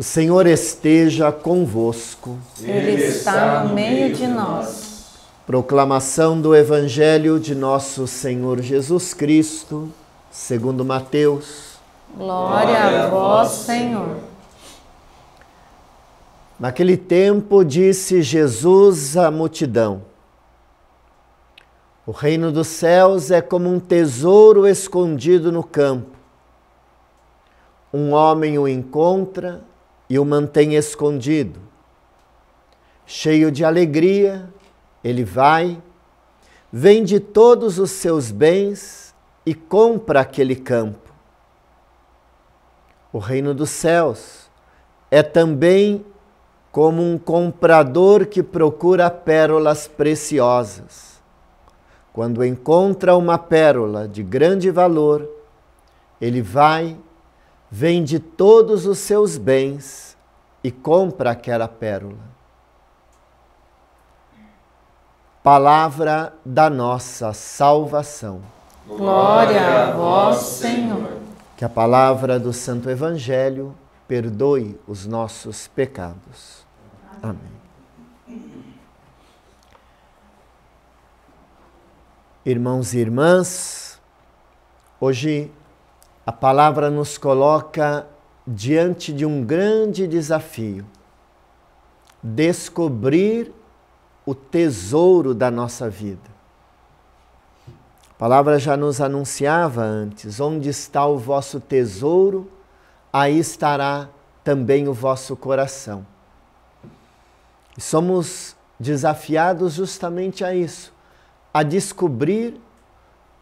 O Senhor esteja convosco. Ele está no meio de nós. Proclamação do Evangelho de nosso Senhor Jesus Cristo, segundo Mateus. Glória a vós, Senhor. Naquele tempo disse Jesus à multidão: O reino dos céus é como um tesouro escondido no campo. Um homem o encontra e o mantém escondido. Cheio de alegria, ele vai, vende todos os seus bens e compra aquele campo. O reino dos céus é também como um comprador que procura pérolas preciosas. Quando encontra uma pérola de grande valor, ele vai vende todos os seus bens e compra aquela pérola. Palavra da nossa salvação. Glória a vós, Senhor. Que a palavra do Santo Evangelho perdoe os nossos pecados. Amém. Irmãos e irmãs, hoje a palavra nos coloca diante de um grande desafio: descobrir o tesouro da nossa vida. A palavra já nos anunciava antes: onde está o vosso tesouro, aí estará também o vosso coração. E somos desafiados justamente a isso, a descobrir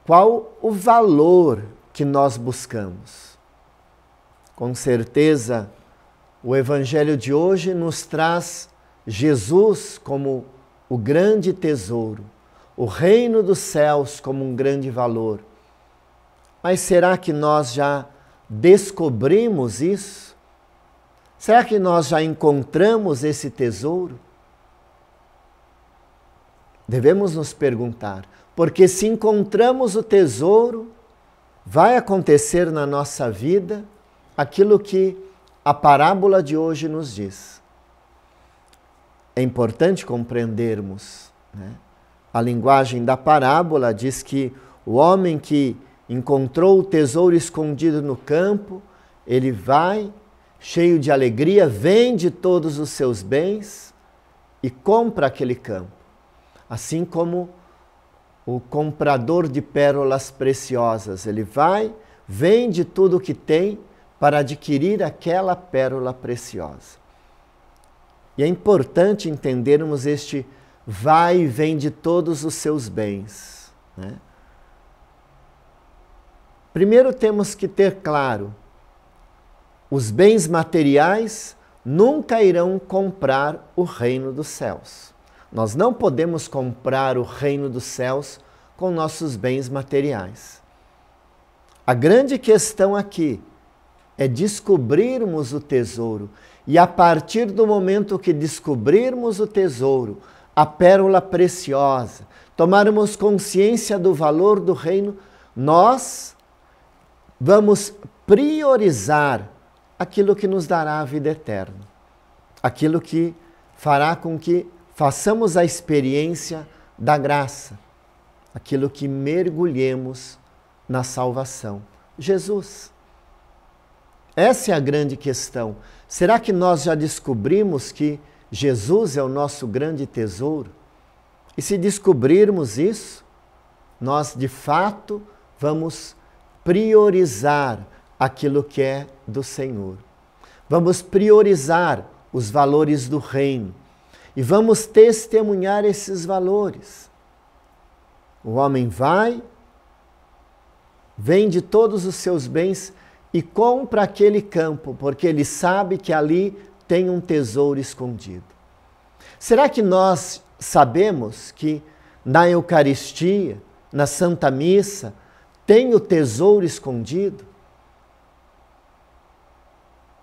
qual o valor que nós buscamos. Com certeza, o Evangelho de hoje nos traz Jesus como o grande tesouro, o reino dos céus como um grande valor. Mas será que nós já descobrimos isso? Será que nós já encontramos esse tesouro? Devemos nos perguntar, porque se encontramos o tesouro, vai acontecer na nossa vida aquilo que a parábola de hoje nos diz. É importante compreendermos. Né? A linguagem da parábola diz que o homem que encontrou o tesouro escondido no campo, ele vai, cheio de alegria, vende todos os seus bens e compra aquele campo. Assim como o comprador de pérolas preciosas. Ele vai, vende tudo o que tem para adquirir aquela pérola preciosa. E é importante entendermos este vai e vende todos os seus bens. Né? Primeiro temos que ter claro: os bens materiais nunca irão comprar o reino dos céus. Nós não podemos comprar o reino dos céus com nossos bens materiais. A grande questão aqui é descobrirmos o tesouro. E a partir do momento que descobrirmos o tesouro, a pérola preciosa, tomarmos consciência do valor do reino, nós vamos priorizar aquilo que nos dará a vida eterna, aquilo que fará com que façamos a experiência da graça, aquilo que mergulhemos na salvação. Jesus. Essa é a grande questão. Será que nós já descobrimos que Jesus é o nosso grande tesouro? E se descobrirmos isso, nós de fato vamos priorizar aquilo que é do Senhor. Vamos priorizar os valores do reino e vamos testemunhar esses valores. O homem vai, vende todos os seus bens e compra aquele campo, porque ele sabe que ali tem um tesouro escondido. Será que nós sabemos que na Eucaristia, na Santa Missa, tem o tesouro escondido?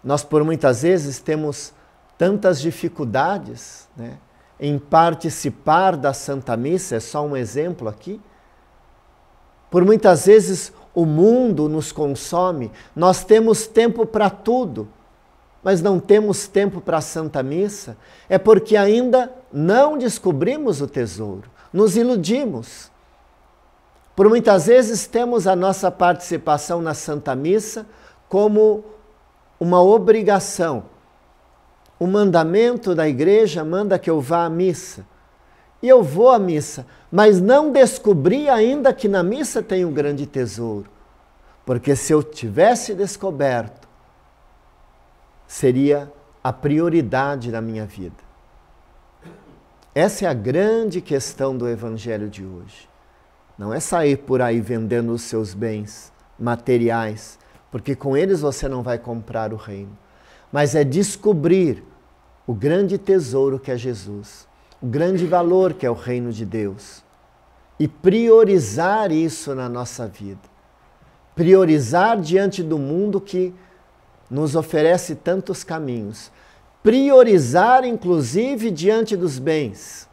Nós, por muitas vezes, temos tantas dificuldades né, em participar da Santa Missa, é só um exemplo aqui. Por muitas vezes o mundo nos consome, nós temos tempo para tudo, mas não temos tempo para a Santa Missa, é porque ainda não descobrimos o tesouro, nos iludimos. Por muitas vezes temos a nossa participação na Santa Missa como uma obrigação. O mandamento da igreja manda que eu vá à missa. E eu vou à missa, mas não descobri ainda que na missa tem um grande tesouro. Porque se eu tivesse descoberto, seria a prioridade da minha vida. Essa é a grande questão do evangelho de hoje. Não é sair por aí vendendo os seus bens materiais, porque com eles você não vai comprar o reino. Mas é descobrir o grande tesouro que é Jesus, o grande valor que é o reino de Deus e priorizar isso na nossa vida. Priorizar diante do mundo que nos oferece tantos caminhos. Priorizar, inclusive, diante dos bens,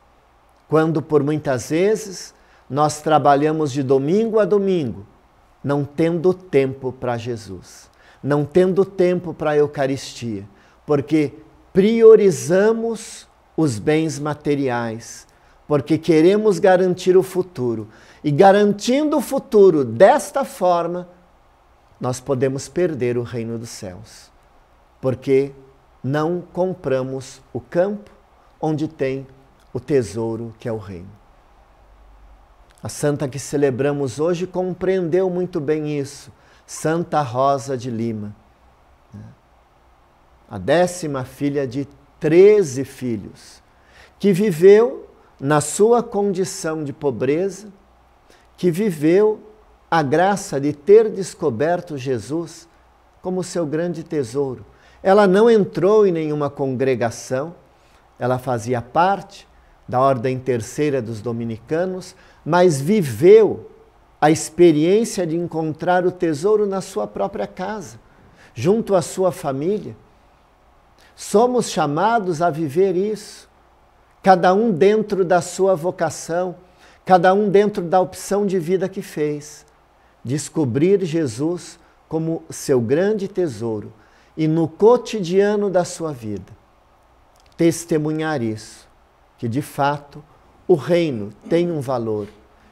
quando por muitas vezes nós trabalhamos de domingo a domingo, não tendo tempo para Jesus, não tendo tempo para a Eucaristia, porque priorizamos os bens materiais, porque queremos garantir o futuro. E garantindo o futuro desta forma, nós podemos perder o reino dos céus, porque não compramos o campo onde tem o tesouro que é o reino. A santa que celebramos hoje compreendeu muito bem isso, Santa Rosa de Lima. A décima filha de treze filhos, que viveu na sua condição de pobreza, que viveu a graça de ter descoberto Jesus como seu grande tesouro. Ela não entrou em nenhuma congregação, ela fazia parte da ordem terceira dos dominicanos, mas viveu a experiência de encontrar o tesouro na sua própria casa, junto à sua família. Somos chamados a viver isso, cada um dentro da sua vocação, cada um dentro da opção de vida que fez. Descobrir Jesus como seu grande tesouro e no cotidiano da sua vida, testemunhar isso, que de fato o reino tem um valor.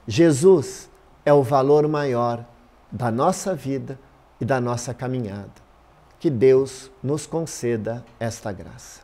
Jesus é o valor maior da nossa vida e da nossa caminhada. Que Deus nos conceda esta graça.